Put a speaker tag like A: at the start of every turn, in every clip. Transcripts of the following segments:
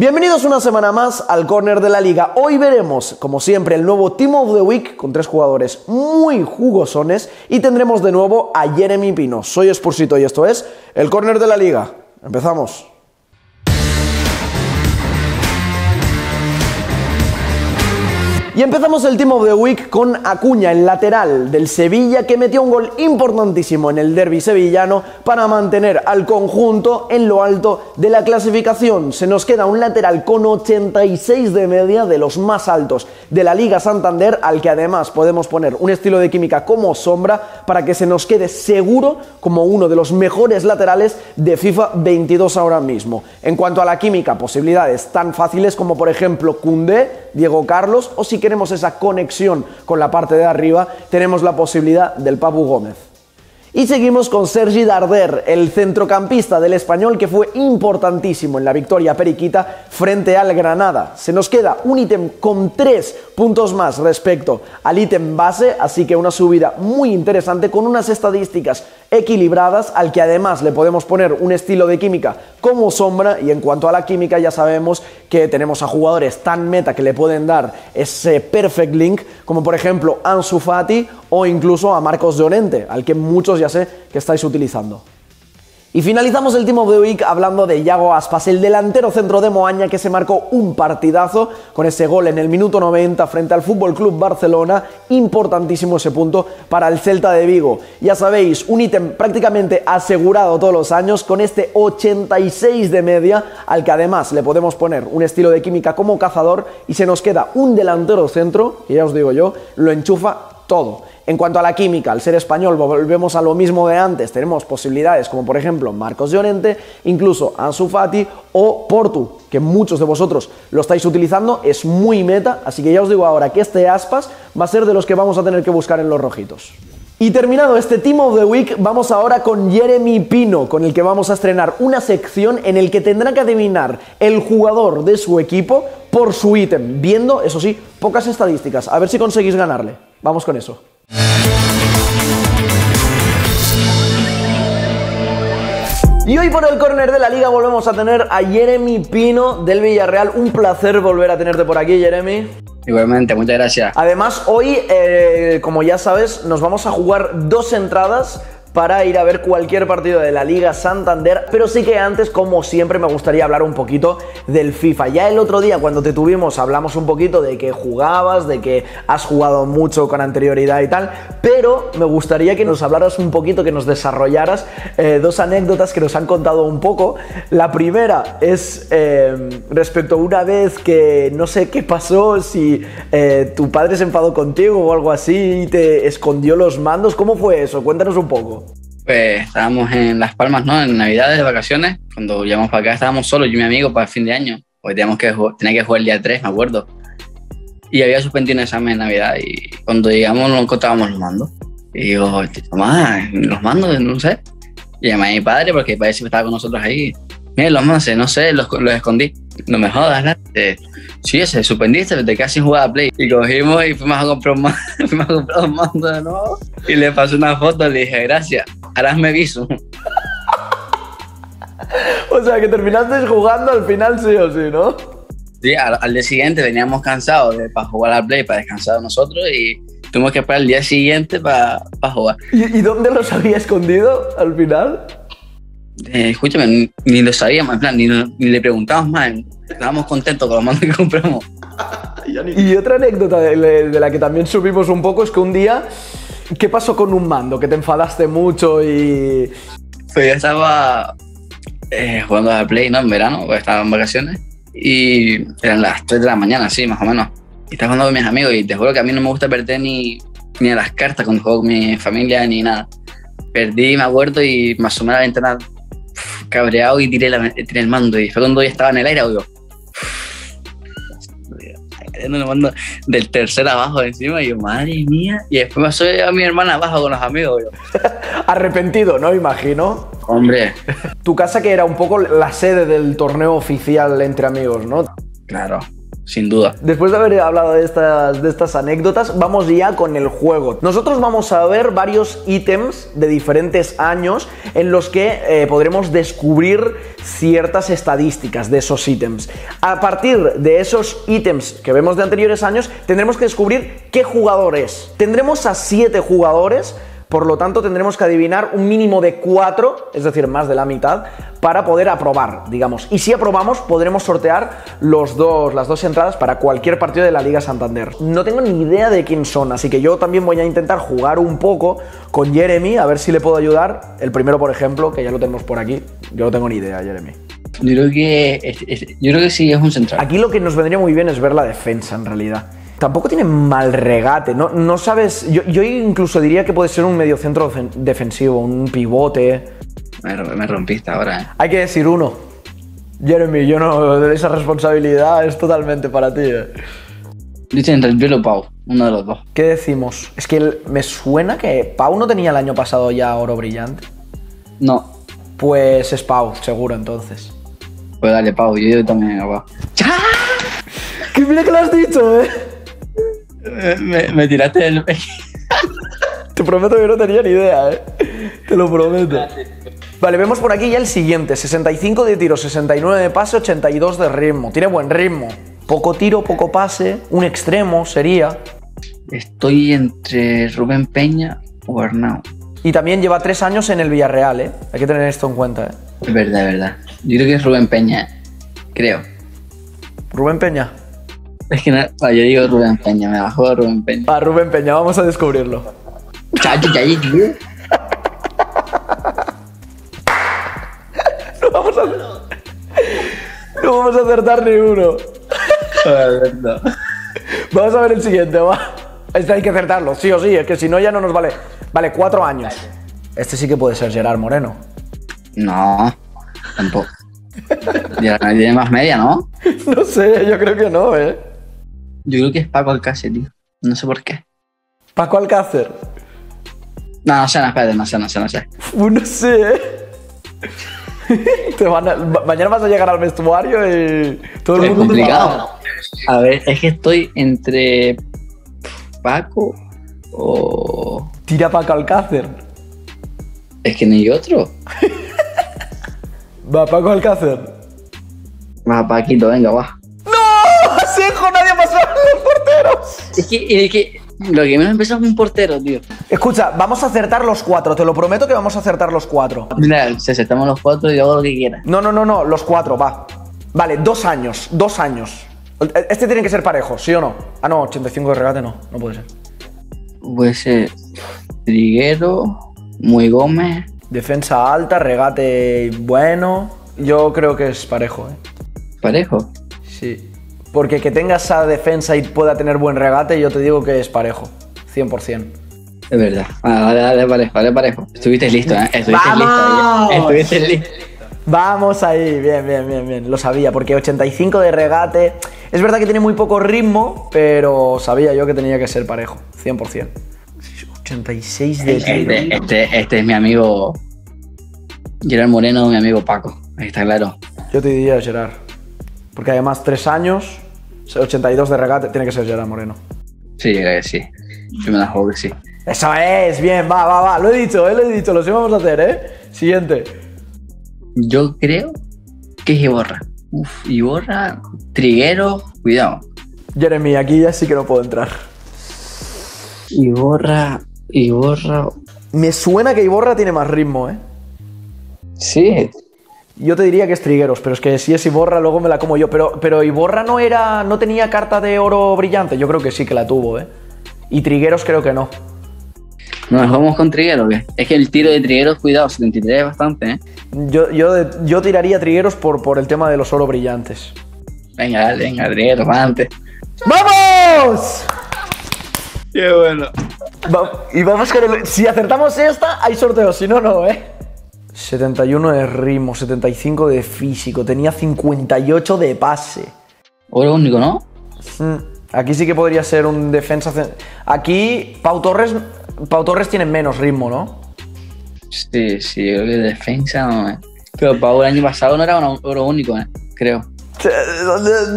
A: Bienvenidos una semana más al Corner de la Liga. Hoy veremos, como siempre, el nuevo Team of the Week con tres jugadores muy jugosones y tendremos de nuevo a Jeremy Pino. Soy Spursito y esto es el Corner de la Liga. Empezamos. Y empezamos el Team of the Week con Acuña, el lateral del Sevilla, que metió un gol importantísimo en el derby sevillano para mantener al conjunto en lo alto de la clasificación. Se nos queda un lateral con 86 de media, de los más altos de la Liga Santander, al que además podemos poner un estilo de química como sombra para que se nos quede seguro como uno de los mejores laterales de FIFA 22 ahora mismo. En cuanto a la química, posibilidades tan fáciles como por ejemplo Cundé, Diego Carlos o si queremos esa conexión con la parte de arriba, tenemos la posibilidad del Papu Gómez. Y seguimos con Sergi Darder, el centrocampista del español que fue importantísimo en la victoria periquita frente al Granada. Se nos queda un ítem con tres puntos más respecto al ítem base, así que una subida muy interesante con unas estadísticas equilibradas al que además le podemos poner un estilo de química como sombra y en cuanto a la química ya sabemos que tenemos a jugadores tan meta que le pueden dar ese perfect link como por ejemplo Ansu Fati o incluso a Marcos Llorente, al que muchos ya sé que estáis utilizando. Y finalizamos el Team of the Week hablando de Yago Aspas, el delantero centro de Moaña que se marcó un partidazo con ese gol en el minuto 90 frente al Fútbol Club Barcelona. Importantísimo ese punto para el Celta de Vigo. Ya sabéis, un ítem prácticamente asegurado todos los años con este 86 de media, al que además le podemos poner un estilo de química como cazador y se nos queda un delantero centro, que ya os digo yo, lo enchufa todo. En cuanto a la química, al ser español volvemos a lo mismo de antes, tenemos posibilidades como por ejemplo Marcos Llorente, incluso Ansu Fati o Portu, que muchos de vosotros lo estáis utilizando, es muy meta, así que ya os digo ahora que este aspas va a ser de los que vamos a tener que buscar en los rojitos. Y terminado este Team of the Week, vamos ahora con Jeremy Pino, con el que vamos a estrenar una sección en el que tendrá que adivinar el jugador de su equipo por su ítem, viendo, eso sí, pocas estadísticas. A ver si conseguís ganarle. Vamos con eso. Y hoy por el córner de la liga volvemos a tener a Jeremy Pino del Villarreal. Un placer volver a tenerte por aquí, Jeremy.
B: Igualmente, muchas gracias.
A: Además, hoy, eh, como ya sabes, nos vamos a jugar dos entradas para ir a ver cualquier partido de la Liga Santander, pero sí que antes, como siempre, me gustaría hablar un poquito del FIFA. Ya el otro día, cuando te tuvimos, hablamos un poquito de que jugabas, de que has jugado mucho con anterioridad y tal, pero me gustaría que nos hablaras un poquito, que nos desarrollaras eh, dos anécdotas que nos han contado un poco. La primera es eh, respecto a una vez que no sé qué pasó, si eh, tu padre se enfadó contigo o algo así y te escondió los mandos. ¿Cómo fue eso? Cuéntanos un poco.
B: Pues estábamos en Las Palmas, ¿no? En Navidades, de vacaciones. Cuando llegamos para acá estábamos solos, yo y mi amigo, para el fin de año. Porque teníamos que tenía que jugar el día 3, me acuerdo. Y había suspendido un examen de Navidad y cuando llegamos no encontrábamos los mandos. Y digo, mamá, los mandos, no sé. Y llamé a mi padre porque mi padre siempre estaba con nosotros ahí. Mira, los mandos, no sé, los, los escondí. No me jodas, ¿no? Eh, sí, ese, suspendiste, te quedas sin jugar a Play. Y cogimos y fuimos a comprar un mando, fuimos a comprar un mando de nuevo. Y le pasé una foto, le dije, gracias, ahora me viso.
A: o sea, que terminaste jugando al final sí o sí, ¿no?
B: Sí, al, al día siguiente veníamos cansados de, para jugar a Play, para descansar nosotros y tuvimos que esperar el día siguiente para, para jugar.
A: ¿Y, ¿Y, dónde los había escondido al final?
B: Eh, escúchame, ni, lo sabíamos, en plan, ni, ni, le preguntamos más. Estábamos contentos con los mandos que compramos.
A: y otra anécdota de, de, la que también subimos un poco es que un día, ¿qué pasó con un mando? Que te enfadaste mucho y.
B: Pues yo estaba eh, jugando a Play, ¿no? En verano, pues estaba en vacaciones. Y eran las 3 de la mañana, sí, más o menos. Y estaba jugando con mis amigos y te juro que a mí no me gusta perder ni, ni a las cartas cuando juego con mi familia ni nada. Perdí, me acuerdo, y me asomé a la ventana cabreado y tiré, la, tiré el mando. Y fue cuando ya estaba en el aire, yo. el mando del tercer abajo encima, y yo, madre mía. Y después pasó a mi hermana abajo con los amigos. Yo.
A: Arrepentido, ¿no? Imagino.
B: Hombre.
A: Tu casa que era un poco la sede del torneo oficial entre amigos, ¿no?
B: Claro. Sin duda.
A: Después de haber hablado de estas, de estas anécdotas, vamos ya con el juego. Nosotros vamos a ver varios ítems de diferentes años en los que eh, podremos descubrir ciertas estadísticas de esos ítems. A partir de esos ítems que vemos de anteriores años, tendremos que descubrir qué jugador es. Tendremos a siete jugadores por lo tanto, tendremos que adivinar un mínimo de cuatro, es decir, más de la mitad, para poder aprobar, digamos. Y si aprobamos, podremos sortear los dos, las dos entradas para cualquier partido de la Liga Santander. No tengo ni idea de quién son, así que yo también voy a intentar jugar un poco con Jeremy, a ver si le puedo ayudar. El primero, por ejemplo, que ya lo tenemos por aquí. Yo no tengo ni idea, Jeremy.
B: Yo creo que, yo creo que sí, es un central.
A: Aquí lo que nos vendría muy bien es ver la defensa, en realidad. Tampoco tiene mal regate, no, no sabes. Yo, yo, incluso diría que puede ser un mediocentro defensivo, un pivote.
B: Me, rompiste ahora, ¿eh?
A: Hay que decir uno. Jeremy, yo no. Esa responsabilidad es totalmente para ti. ¿eh?
B: Dice entre el o Pau, uno de los dos.
A: ¿Qué decimos? Es que me suena que Pau no tenía el año pasado ya oro brillante.
B: No.
A: Pues es Pau, seguro entonces.
B: Pues dale, Pau, yo, yo también, Pau.
A: ¡Qué bien que lo has dicho, eh!
B: Me, tiraste el
A: Te prometo que no tenía ni idea, ¿eh? Te lo prometo. Vale, vemos por aquí ya el siguiente. 65 de tiro, 69 de pase, 82 de ritmo. Tiene buen ritmo. Poco tiro, poco pase. Un extremo sería.
B: Estoy entre Rubén Peña o Arnau.
A: Y también lleva tres años en el Villarreal, ¿eh? Hay que tener esto en cuenta, ¿eh?
B: Es verdad, es verdad. Yo creo que es Rubén Peña, creo.
A: ¿Rubén Peña?
B: Es que no, yo digo Rubén Peña, me bajo a Rubén Peña.
A: A Rubén Peña, vamos a descubrirlo.
B: Chacho.
A: No vamos a. No vamos a acertar ni uno. Vamos a ver el siguiente, va. Este hay que acertarlo, sí o sí, es que si no ya no nos vale. Vale, cuatro años. Este sí que puede ser Gerard Moreno.
B: No, tampoco. Tiene más media, ¿no?
A: No sé, yo creo que no, ¿eh?
B: Yo creo que es Paco Alcácer, tío. No sé por qué.
A: ¿Paco Alcácer?
B: No, no sé, no, espérate, no sé, no sé, no sé.
A: no sé, ¿eh? mañana vas a llegar al vestuario y todo el
B: es mundo complicado. a ver, es que estoy entre Paco o.
A: Tira Paco Alcácer.
B: Es que no hay otro.
A: va, Paco Alcácer.
B: Va, Paquito, venga, va.
A: ¡No! nadie pasó a los porteros.
B: Es que, es que lo que menos empezó es un portero, tío.
A: Escucha, vamos a acertar los cuatro, te lo prometo que vamos a acertar los cuatro.
B: Mira, si acertamos los cuatro, yo hago lo que quiera.
A: No, no, no, no, los cuatro, va. Vale, dos años, dos años. Este tiene que ser parejo, ¿sí o no? Ah, no, 85 de regate no, no puede ser.
B: Puede ser Triguero, Muy Gómez.
A: Defensa alta, regate bueno. Yo creo que es parejo, ¿eh?
B: ¿Parejo?
A: Sí. Porque que tenga esa defensa y pueda tener buen regate, yo te digo que es parejo. 100%.
B: Es verdad. vale, vale, vale, vale, parejo. Estuviste listo, ¿eh? Estuviste
A: ¡Vamos!
B: listo. Estuviste listo.
A: Vamos ahí, bien, bien, bien, bien. Lo sabía, porque 85 de regate. Es verdad que tiene muy poco ritmo, pero sabía yo que tenía que ser parejo. 100%. 86 de
B: este, este, este, es mi amigo Gerard Moreno, mi amigo Paco. Ahí está claro.
A: Yo te diría Gerard. Porque además, tres años, 82 de regate, tiene que ser Gerard Moreno.
B: Sí, sí. Yo me la juego que sí.
A: Eso es, bien, va, va, va. Lo he dicho, eh, lo he dicho, lo sí vamos a hacer, ¿eh? Siguiente.
B: Yo creo que es Iborra. Uf, Iborra, Triguero, cuidado.
A: Jeremy, aquí ya sí que no puedo entrar.
B: Iborra, Iborra.
A: Me suena que Iborra tiene más ritmo, ¿eh?
B: Sí,
A: yo te diría que es Trigueros, pero es que si es Iborra, luego me la como yo. Pero, pero Iborra no era. no tenía carta de oro brillante. Yo creo que sí que la tuvo, ¿eh? Y Trigueros creo que no.
B: ¿Nos jugamos con Trigueros qué? Es que el tiro de Trigueros, cuidado, 73 es bastante, ¿eh?
A: Yo, yo, yo tiraría Trigueros por, por el tema de los oro brillantes.
B: Venga, dale, venga, Trigueros, adelante.
A: ¡Vamos!
B: Qué bueno.
A: y vamos con el. Si acertamos esta, hay sorteo, si no, no, ¿eh? 71 de ritmo, 75 de físico, tenía 58 de pase.
B: Oro único, ¿no?
A: Mm, aquí sí que podría ser un defensa. Aquí Pau Torres, Pau Torres tiene menos ritmo, ¿no?
B: Sí, sí, yo creo que defensa no Pero Pau el año pasado no era un oro único, ¿eh? creo.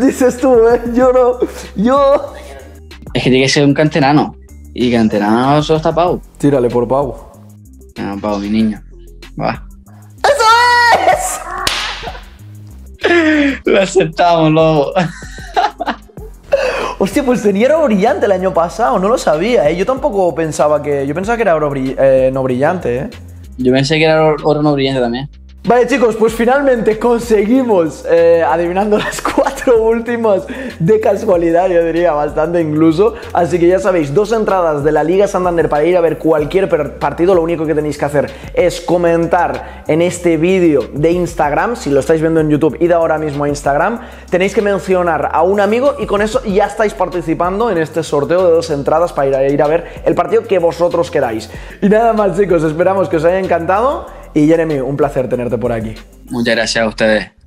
A: Dices tú, ¿eh? Yo no. Yo.
B: Es que tiene que ser un canterano. Y canterano solo está Pau.
A: Tírale por Pau.
B: No, Pau, mi niño. Va. Lo aceptamos, lobo.
A: Hostia, pues tenía oro brillante el año pasado, no lo sabía, ¿eh? Yo tampoco pensaba que. Yo pensaba que era oro eh, no brillante, ¿eh?
B: Yo pensé que era oro no brillante también.
A: Vale chicos, pues finalmente conseguimos, eh, adivinando las cuatro últimas de casualidad, yo diría, bastante incluso. Así que ya sabéis, dos entradas de la Liga Santander para ir a ver cualquier partido. Lo único que tenéis que hacer es comentar en este vídeo de Instagram. Si lo estáis viendo en YouTube, id ahora mismo a Instagram. Tenéis que mencionar a un amigo y con eso ya estáis participando en este sorteo de dos entradas para ir a, ir a ver el partido que vosotros queráis. Y nada más chicos, esperamos que os haya encantado. Y Jeremy, un placer tenerte por aquí.
B: Muchas gracias a ustedes.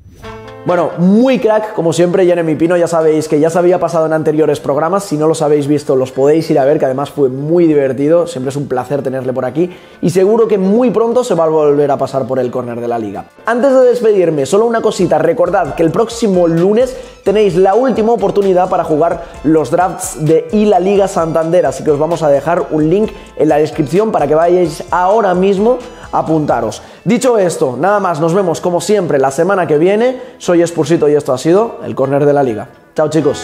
A: Bueno, muy crack, como siempre, Jeremy Pino, ya sabéis que ya se había pasado en anteriores programas, si no los habéis visto los podéis ir a ver, que además fue muy divertido, siempre es un placer tenerle por aquí y seguro que muy pronto se va a volver a pasar por el córner de la liga. Antes de despedirme, solo una cosita, recordad que el próximo lunes tenéis la última oportunidad para jugar los drafts de y la Liga Santander, así que os vamos a dejar un link en la descripción para que vayáis ahora mismo apuntaros. Dicho esto, nada más, nos vemos como siempre la semana que viene. Soy Spursito y esto ha sido el córner de la liga. Chao chicos.